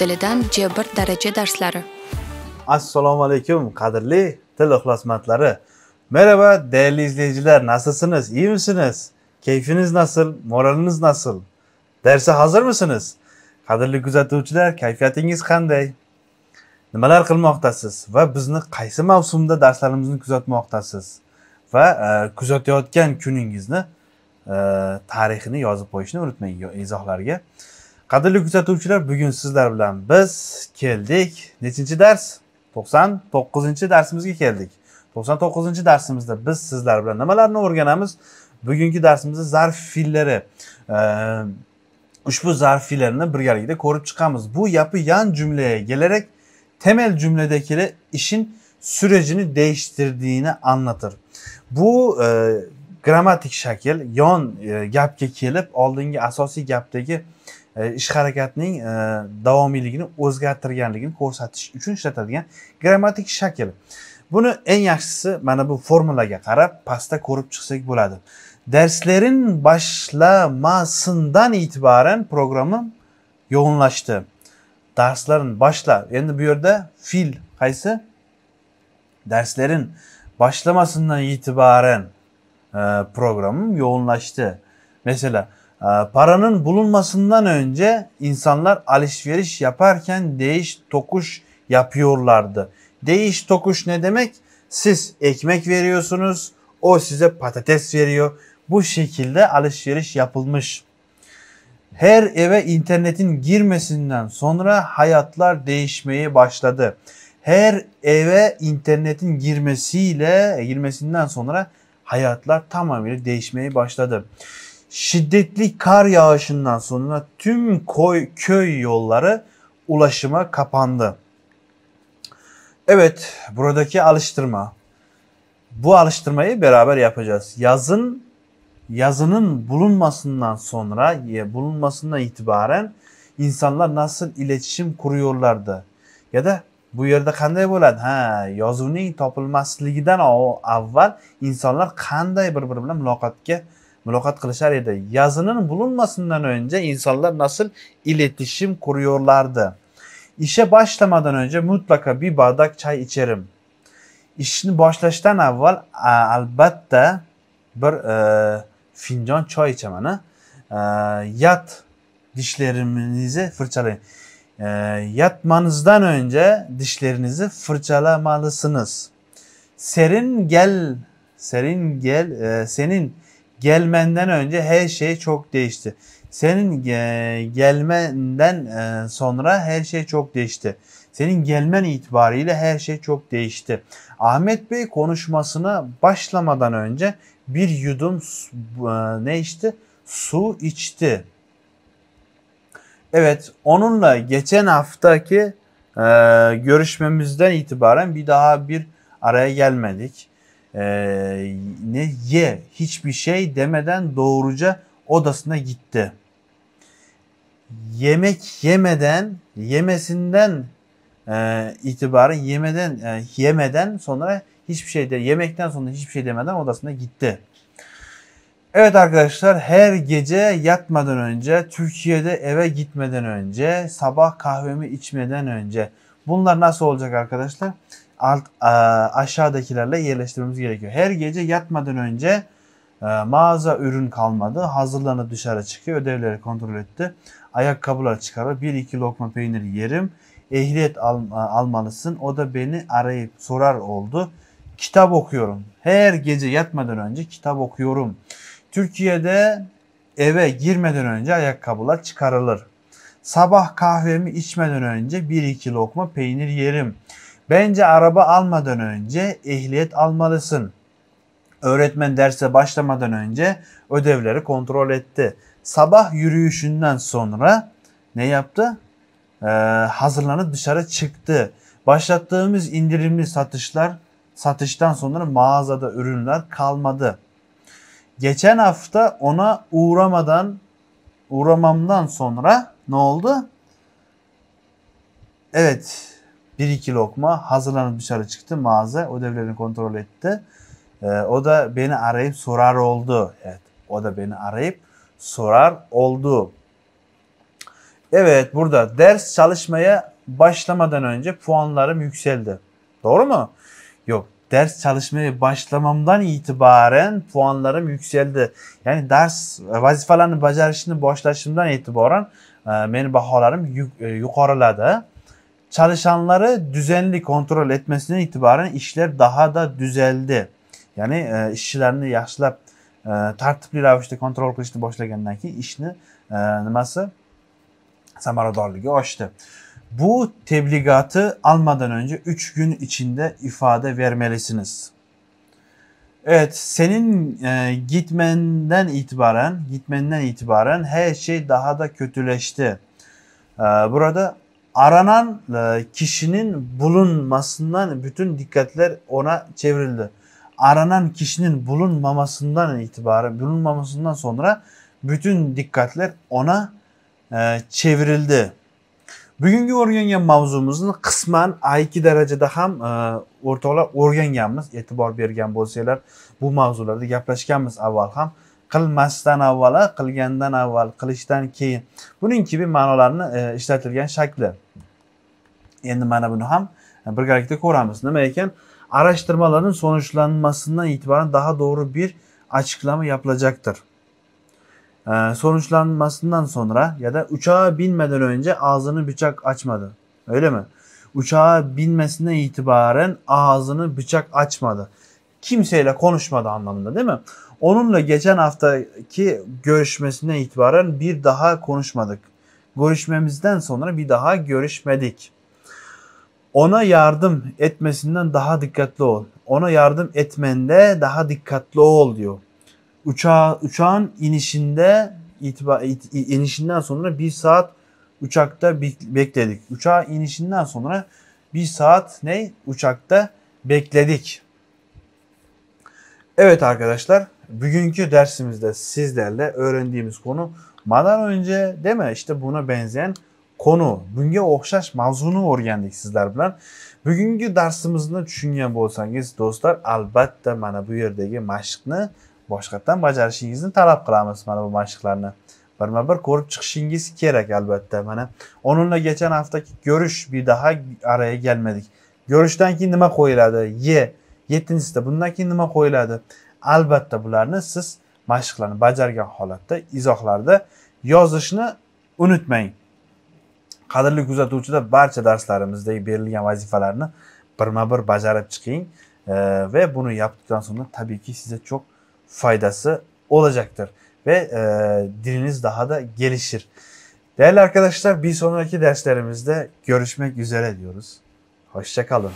tilidan J1 daraja darslari. Assalomu alaykum qadrli til ixlosmandlari. Merhaba değerli izleyiciler nasılsınız? İyi misiniz? Keyfiniz nasıl? Moraliniz nasıl? Derse hazır mısınız? Qadrli kuzatuvchilar, kayfiyatingiz qanday? Nimalar qilmoqdasiz va bizni qaysi mavsumda darslarimizni kuzatmoqdasiz? Va e, kuzatayotgan kuningizni e, tarixini yozib qo'yishni unutmang izohlarga. Qadrli kuzatuvchilar, bugun sizlar bilan biz keldik. Nechinchi dars? 99-darsimizga keldik. 99-darsimizda biz sizlar bilan nimalarni o'rganamiz? Bugungi darsimizda zarf fe'llari e, ushbu zarf fe'llarini birgalikda ko'rib chiqamiz. Bu yapı yan cümleye gelerek temel cümledeki işin sürecini değiştirdiğini anlatır. Bu e, grammatik shakl yon e, gapga kelib oldingi asosiy gapdagi ish harakatining e, davomiyligini o'zgartirganligini ko'rsatish uchun ishlatiladigan grammatik shakl buni eng yaxshisi mana bu formulaga qarab pastda ko'rib chiqsak bo'ladi darslerin başlamasından itibaren programım yoğunlaştı. Derslerin başla. Endi bu yerda fil qaysi? Derslerin başlamasından itibaren e, programım yoğunlaştı. Mesela e, paranın bulunmasından önce insanlar alışveriş yaparken değiş tokuş yapıyorlardı. Değiş tokuş ne demek? Siz ekmek veriyorsunuz, o size patates veriyor. Bu şekilde alışveriş yapılmış. Her eve internetin girmesinden sonra hayatlar değişmeye başladı. Her eve internetin girmesiyle girmesinden sonra hayatlar tamamıyla değişmeye başladı. Şiddetli kar yağışından sonra tüm koy, köy yolları ulaşıma kapandı. Evet, buradaki alıştırma. Bu alıştırmayı beraber yapacağız. Yazın yazının bulunmasından sonra, bulunmasından itibaren insanlar nasıl iletişim kuruyorlardı? Ya da bu yerda qanday bo'ladi ha yozuvning topilmasligidan avval insonlar qanday bir biri bilan muloqotga muloqot qilishar edi yazının bulunmasından önce insanlar nasıl iletişim kuruyorlardı? İşe başlamadan önce mutlaka bir bardak çay içerim. İshni boshlashdan avval albatta bir e, finjon choy ichaman e, yat dishlarimizni fırçalayın. E, yatmanızdan önce dişlerinizi fırçalamalısınız. Serin gel, serin gel, e, senin gelmenden önce her şey çok değişti. Senin e, gelmenden e, sonra her şey çok değişti. Senin gelmen itibariyle her şey çok değişti. Ahmet Bey konuşmasına başlamadan önce bir yudum e, ne içti? Su içti. Evet, onunla geçen haftaki görüşmemizden itibaren bir daha bir araya gelmedik. E, ne ye hiçbir şey demeden doğruca odasına gitti. Yemek yemeden yemesinden e, itibaren yemeden e, yemeden sonra hiçbir şey de yemekten sonra hiçbir şey demeden odasına gitti. Evet arkadaşlar her gece yatmadan önce, Türkiye'de eve gitmeden önce, sabah kahvemi içmeden önce. Bunlar nasıl olacak arkadaşlar? Alt, aşağıdakilerle yerleştirmemiz gerekiyor. Her gece yatmadan önce e, mağaza ürün kalmadı. Hazırlanıp dışarı çıkıyor. Ödevleri kontrol etti. Ayakkabılar çıkarır. Bir iki lokma peynir yerim. Ehliyet al, almalısın. O da beni arayıp sorar oldu. Kitap okuyorum. Her gece yatmadan önce kitap okuyorum. Türkiye'de eve girmeden önce ayakkabılar çıkarılır. Sabah kahvemi içmeden önce bir iki lokma peynir yerim. Bence araba almadan önce ehliyet almalısın. Öğretmen derse başlamadan önce ödevleri kontrol etti. Sabah yürüyüşünden sonra ne yaptı? Ee, hazırlanıp dışarı çıktı. Başlattığımız indirimli satışlar satıştan sonra mağazada ürünler kalmadı. Geçen hafta ona uğramadan uğramamdan sonra ne oldu? Evet bir iki lokma hazırlanıp dışarı çıktı mağaza ödevlerini kontrol etti. Ee, o da beni arayıp sorar oldu. Evet o da beni arayıp sorar oldu. Evet burada ders çalışmaya başlamadan önce puanlarım yükseldi. Doğru mu? Yok. Ders çalışmaya başlamamdan itibaren puanlarım yükseldi. Yani ders vazifelerini bajarishni boshlashimdan e'tiboran e, meni baholarim yuk- e, yuqoriladi. Çalışanları düzenli kontrol etmesinden itibaren işler daha da düzeldi. Ya'ni e, ishchilarni yaxshilab e, tartibli ravishda kontrol qilishni boshlagandan keyin ishni e, nimasi samaradorligi oshdi. Bu tebligatı almadan önce 3 gün içinde ifade vermelisiniz. Evet, senin e, gitmenden itibaren, gitmenden itibaren her şey daha da kötüleşti. E, burada aranan e, kişinin bulunmasından bütün dikkatler ona çevrildi. Aranan kişinin bulunmamasından itibaren, bulunmamasından sonra bütün dikkatler ona e, çevrildi. Bugungi o'rgangan mavzumuzni qisman A2 darajada ham e, o'rtoqlar o'rganganmiz. E'tibor bergan bo'lsanglar, bu mavzularda gaplashganmiz avval ham. Qilmasdan avval, qilgandan avval, qilishdan keyin. Buning kabi ma'nolarni e, ishlatilgan shakli. Endi mana buni ham birgalikda ko'ramiz. Nima ekan? Araştırmaların sonuçlanmasından itibaren daha doğru bir açıklama yapılacaktır. Ee, sonuçlanmasından sonra ya da uçağa binmeden önce ağzını bıçak açmadı. Öyle mi? Uçağa binmesinden itibaren ağzını bıçak açmadı. Kimseyle konuşmadı anlamında değil mi? Onunla geçen haftaki görüşmesinden itibaren bir daha konuşmadık. Görüşmemizden sonra bir daha görüşmedik. Ona yardım etmesinden daha dikkatli ol. Ona yardım etmende daha dikkatli ol diyor uçağa, uçağın inişinde itibar, it, inişinden sonra bir saat uçakta bekledik. Uçağa inişinden sonra bir saat ne? Uçakta bekledik. Evet arkadaşlar bugünkü dersimizde sizlerle öğrendiğimiz konu madan önce mi? İşte buna benzeyen konu. Bunga o'xshash mavzuni o'rgandik sizlar bilan. Bugungi darsimizni tushungan bo'lsangiz do'stlar, albatta mana bu yerdagi mashqni boshqatdan bajarishingizni talab qilamiz mana bu mashqlarni birma bir ko'rib chiqishingiz kerak albatta mana onunla geçen haftaki görüş bir daha araya gelmedik görüşdan keyin nima qo'yiladi ye yettinchisida bundan keyin nima qo'yiladi albatta bularni siz mashqlarni bajargan holatda izohlarda yozishni unutmang qadrli kuzatuvchilar barcha darslarimizda berilgan vazifalarni birma bir bajarib chiqing ve bunu yaptıktan sonra tabii ki size çok faydası olacaktır. Ve e, diliniz daha da gelişir. Değerli arkadaşlar bir sonraki derslerimizde görüşmek üzere diyoruz. Hoşçakalın.